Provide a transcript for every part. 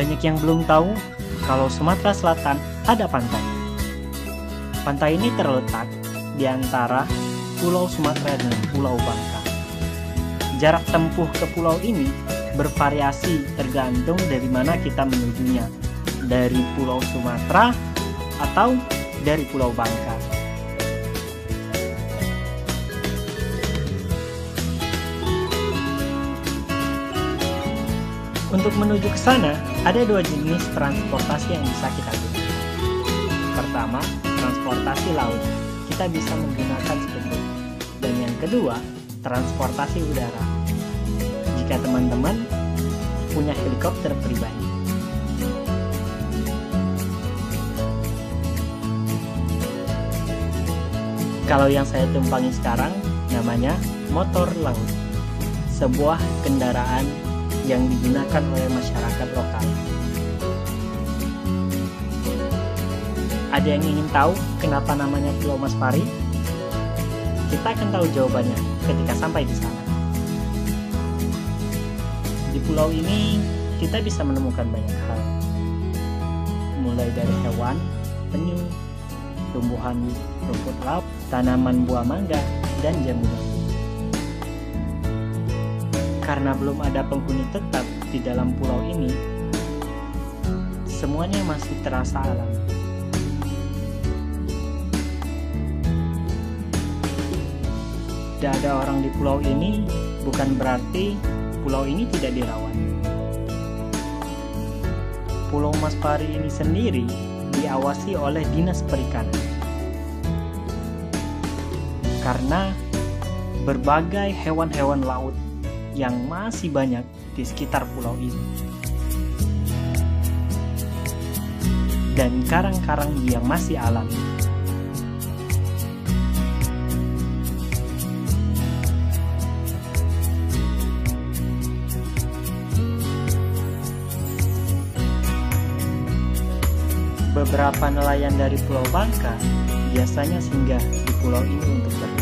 Banyak yang belum tahu kalau Sumatera Selatan ada pantai. Pantai ini terletak di antara Pulau Sumatera dan Pulau Bangka. Jarak tempuh ke pulau ini bervariasi tergantung dari mana kita menujunya. Dari Pulau Sumatera atau dari Pulau Bangka. Untuk menuju ke sana, ada dua jenis transportasi yang bisa kita gunakan. Pertama, transportasi laut. Kita bisa menggunakan speedboat. Dan yang kedua, transportasi udara. Jika teman-teman punya helikopter pribadi. Kalau yang saya tumpangi sekarang namanya motor laut. Sebuah kendaraan yang digunakan oleh masyarakat lokal. Ada yang ingin tahu kenapa namanya Pulau Mas Pari? Kita akan tahu jawabannya ketika sampai di sana. Di pulau ini kita bisa menemukan banyak hal. Mulai dari hewan, penyu, tumbuhan rumput laut, tanaman buah mangga, dan jamburan karena belum ada penghuni tetap di dalam pulau ini, semuanya masih terasa alam. Tidak ada orang di pulau ini bukan berarti pulau ini tidak dirawat. Pulau Mas Pari ini sendiri diawasi oleh Dinas Perikanan. Karena berbagai hewan-hewan laut yang masih banyak di sekitar pulau ini. Dan karang-karang yang masih alami. Beberapa nelayan dari Pulau Bangka biasanya singgah di pulau ini untuk berteduh.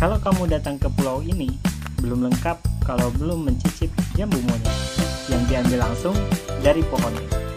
Kalau kamu datang ke pulau ini, belum lengkap kalau belum mencicip jambu monyet yang diambil langsung dari pohonnya.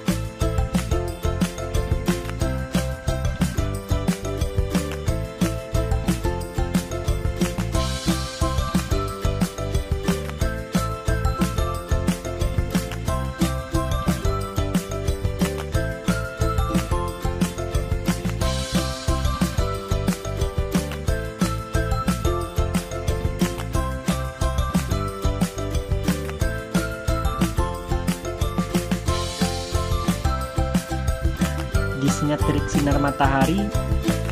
Sinar matahari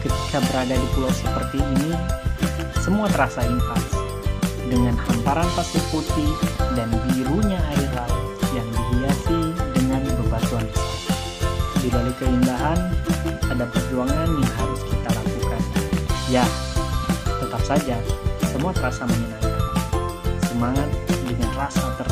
ketika berada di pulau seperti ini, semua terasa impas dengan hamparan pasir putih dan birunya air laut yang dihiasi dengan bebatuan besar. Di balik keindahan, ada perjuangan yang harus kita lakukan. Ya, tetap saja, semua terasa menyenangkan. Semangat dengan rasa tertantang.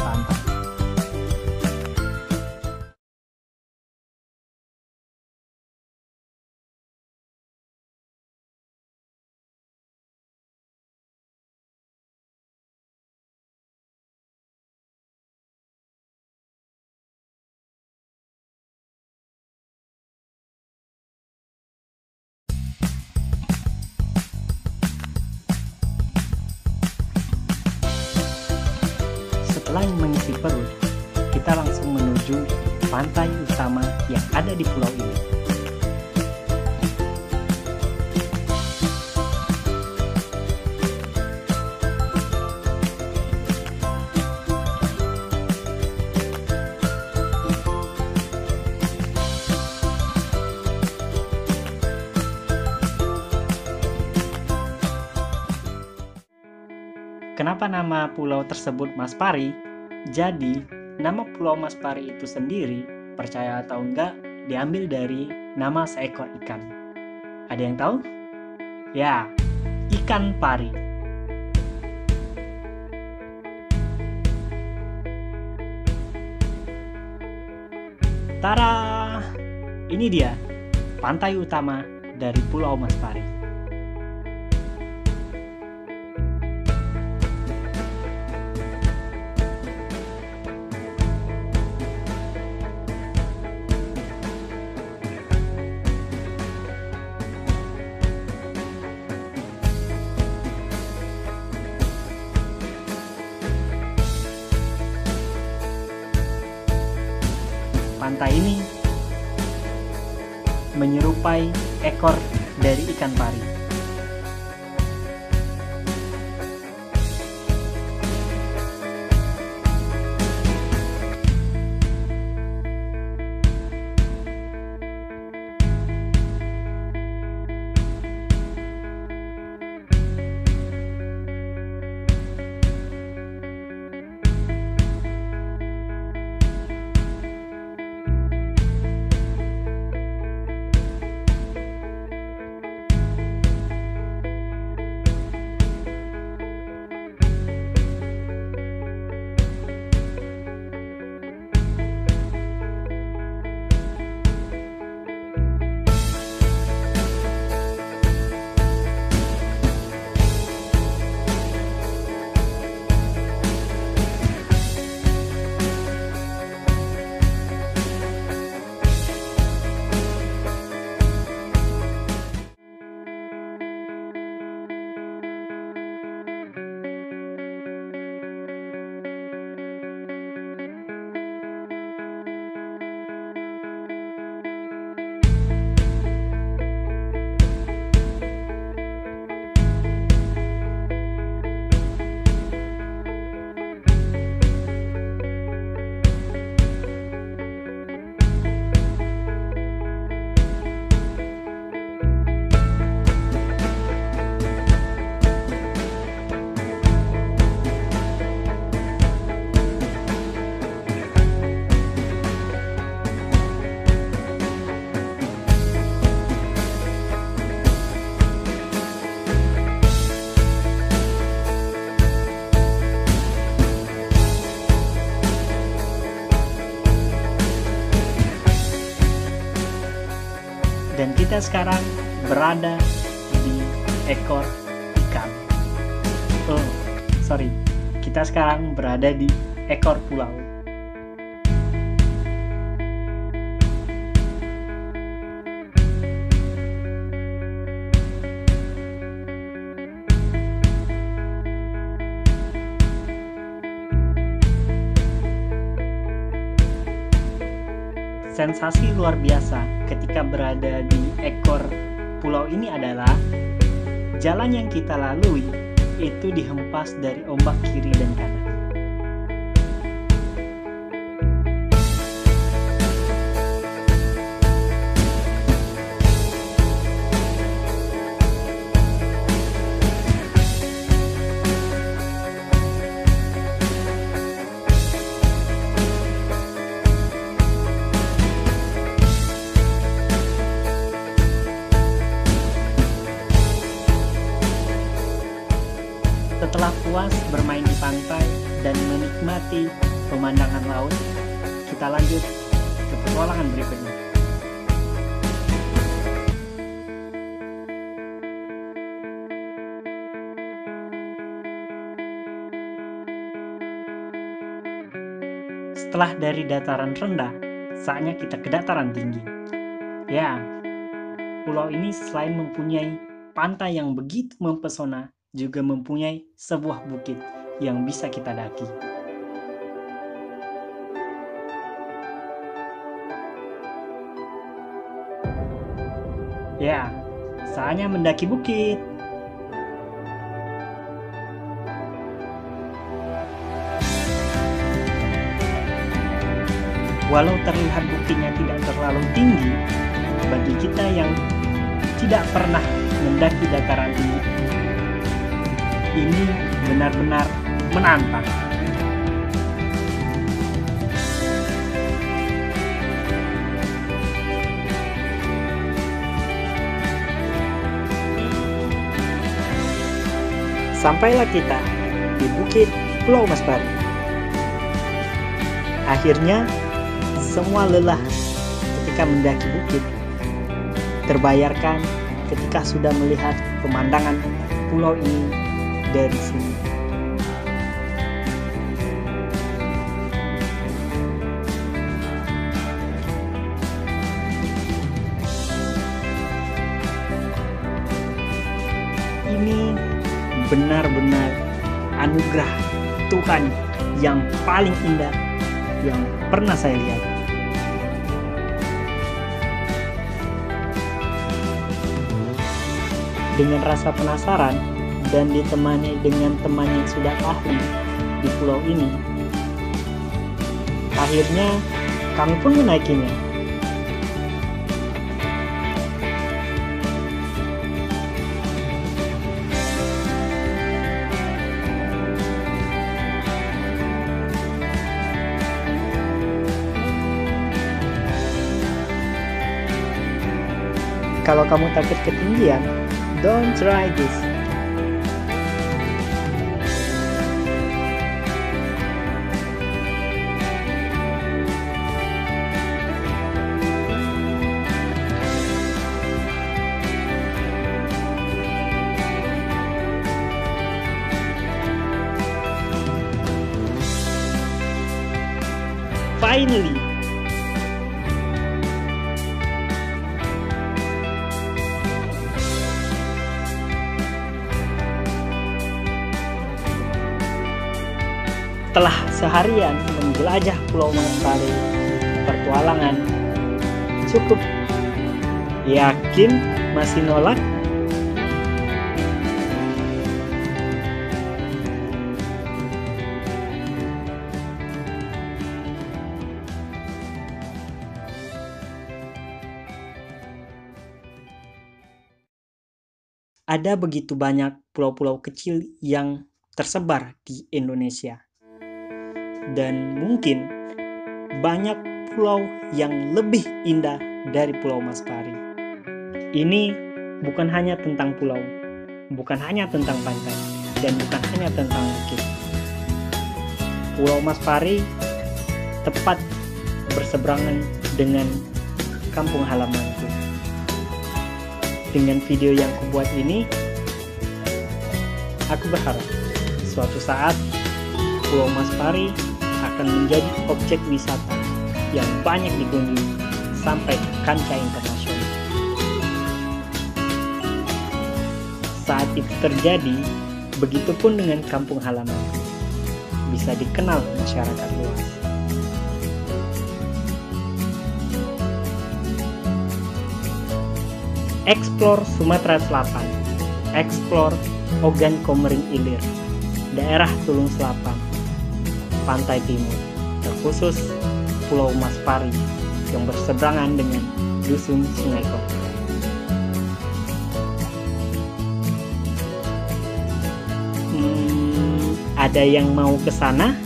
selain mengisi perut, kita langsung menuju pantai utama yang ada di pulau ini. Kenapa nama pulau tersebut Mas Pari? Jadi, nama Pulau Maspari itu sendiri, percaya atau enggak, diambil dari nama seekor ikan. Ada yang tahu? Ya, ikan pari. Tara! Ini dia, pantai utama dari Pulau Maspari. Pantai ini menyerupai ekor dari ikan pari. Kita sekarang berada di ekor ikan. Oh, sorry, kita sekarang berada di ekor pulau. Sensasi luar biasa ketika berada di ekor pulau ini adalah jalan yang kita lalui itu dihempas dari ombak kiri dan kanan. Menikmati pemandangan laut, kita lanjut ke petualangan berikutnya. Setelah dari dataran rendah, saatnya kita ke dataran tinggi. Ya, pulau ini selain mempunyai pantai yang begitu mempesona, juga mempunyai sebuah bukit yang bisa kita daki. Ya, saatnya mendaki bukit. Walau terlihat buktinya tidak terlalu tinggi, bagi kita yang tidak pernah mendaki dataran tinggi ini benar-benar menantang. Sampailah kita di Bukit Pulau Maspari. Akhirnya, semua lelah ketika mendaki bukit terbayarkan ketika sudah melihat pemandangan pulau ini dari sini. Benar-benar anugerah Tuhan yang paling indah yang pernah saya lihat. Dengan rasa penasaran dan ditemani dengan teman yang sudah ahli di pulau ini, akhirnya kami pun menaikinya. Kalau kamu takut ketinggian, don't try this. Finally, Setelah seharian menjelajah Pulau Manasari, pertualangan cukup yakin masih nolak? Ada begitu banyak pulau-pulau kecil yang tersebar di Indonesia dan mungkin banyak pulau yang lebih indah dari Pulau Maspari. Ini bukan hanya tentang pulau, bukan hanya tentang pantai, dan bukan hanya tentang bukit. Pulau Maspari tepat berseberangan dengan kampung halamanku. Dengan video yang kubuat ini, aku berharap suatu saat Pulau Maspari akan menjadi objek wisata yang banyak dikunjungi sampai ke kancah internasional. Saat itu terjadi, begitupun dengan kampung halaman, bisa dikenal masyarakat luas. Explore Sumatera Selatan, Explore Ogan Komering Ilir, daerah Tulung Selatan, pantai timur, terkhusus Pulau Maspari yang berseberangan dengan Dusun Sungai Kok. Hmm, ada yang mau ke sana?